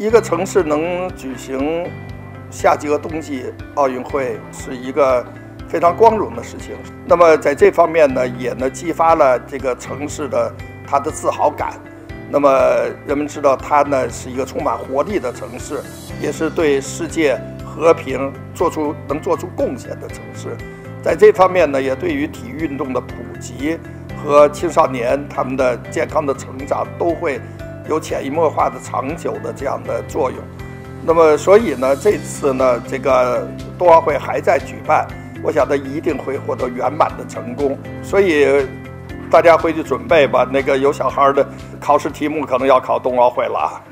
一个城市能举行夏季和冬季奥运会，是一个非常光荣的事情。那么在这方面呢，也呢激发了这个城市的它的自豪感。那么人们知道它呢是一个充满活力的城市，也是对世界和平做出能做出贡献的城市。在这方面呢，也对于体育运动的普及和青少年他们的健康的成长都会。有潜移默化的、长久的这样的作用。那么，所以呢，这次呢，这个冬奥会还在举办，我想它一定会获得圆满的成功。所以，大家回去准备吧。那个有小孩的考试题目可能要考冬奥会了。